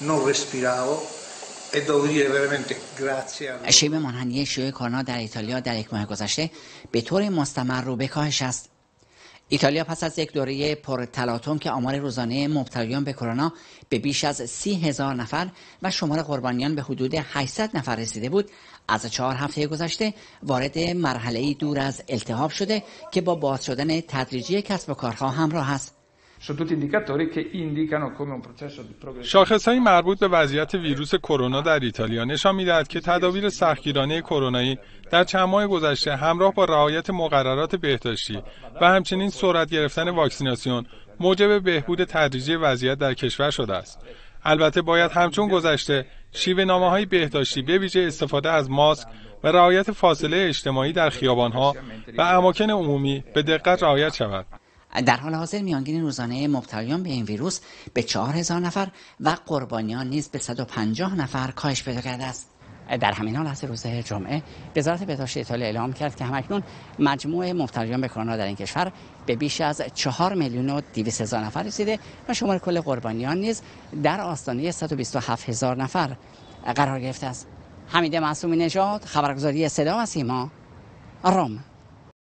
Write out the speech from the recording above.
Non respiravo e devo dire veramente grazie a شیب مانحنی شیوع کرونا در ایتالیا در یک ماه گذشته به طور مستمر رو به کاهش است. ایتالیا پس از یک دوره پر تلاطم که آمار روزانه مبتلایان به کرونا به بیش از سی هزار نفر و شمار قربانیان به حدود 800 نفر رسیده بود از چهار هفته گذشته وارد مرحله دور از التهاب شده که با باز شدن تدریجی کسب و کارها همراه است. شاخص های مربوط به وضعیت ویروس کرونا در ایتالیا نشان می‌دهد که تدابیر سختگیرانه کرونایی در چند ماه گذشته همراه با رعایت مقررات بهداشتی و همچنین سرعت گرفتن واکسیناسیون موجب بهبود تدریجی وضعیت در کشور شده است. البته باید همچون گذشته شیوه نامه های بهداشتی به ویژه استفاده از ماسک و رعایت فاصله اجتماعی در خیابانها و اماکن عمومی به دقت رعایت شود. در حال حاضر میانگین روزانه مبتلایان به این ویروس به 4000 نفر و قربانیان نیز به 150 نفر کاهش پیدا کرده است. در همین حال از روز جمعه وزارت بهداشت ایتالیا اعلام کرد که همکنون مجموع مبتلایان به کرونا در این کشور به بیش از 4 میلیون و 200 هزار نفر رسیده و شمار کل قربانیان نیز در آستانه 127 هزار نفر قرار گرفته است. حمید معصومی نژاد خبرگزاری صدا و سیما روم